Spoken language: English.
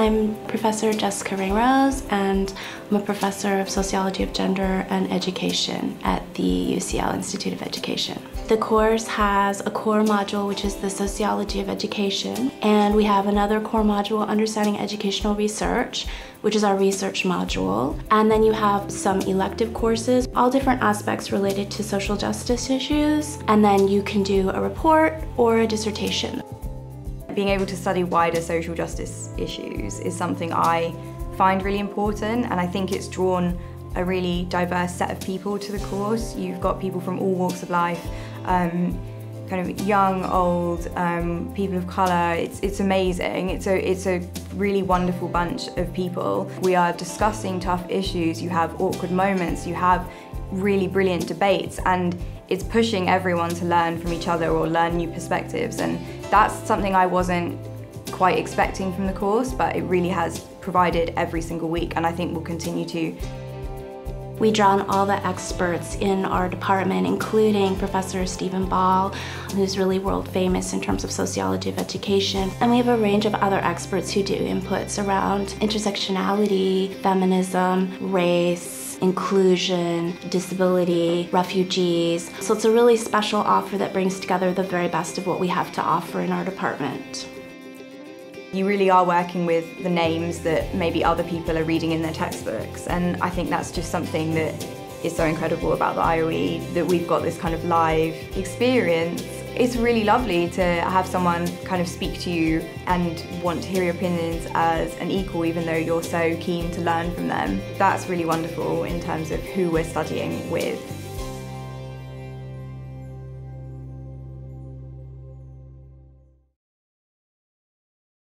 I'm Professor Jessica Ringrose, and I'm a professor of Sociology of Gender and Education at the UCL Institute of Education. The course has a core module, which is the Sociology of Education, and we have another core module, Understanding Educational Research, which is our research module. And then you have some elective courses, all different aspects related to social justice issues. And then you can do a report or a dissertation. Being able to study wider social justice issues is something I find really important and I think it's drawn a really diverse set of people to the course. You've got people from all walks of life, um, kind of young, old, um, people of colour. It's, it's amazing. It's a, it's a really wonderful bunch of people. We are discussing tough issues. You have awkward moments. You have really brilliant debates and it's pushing everyone to learn from each other or learn new perspectives and that's something I wasn't quite expecting from the course but it really has provided every single week and I think will continue to we draw on all the experts in our department, including Professor Stephen Ball, who's really world famous in terms of sociology of education. And we have a range of other experts who do inputs around intersectionality, feminism, race, inclusion, disability, refugees. So it's a really special offer that brings together the very best of what we have to offer in our department. You really are working with the names that maybe other people are reading in their textbooks and I think that's just something that is so incredible about the IOE, that we've got this kind of live experience. It's really lovely to have someone kind of speak to you and want to hear your opinions as an equal even though you're so keen to learn from them. That's really wonderful in terms of who we're studying with.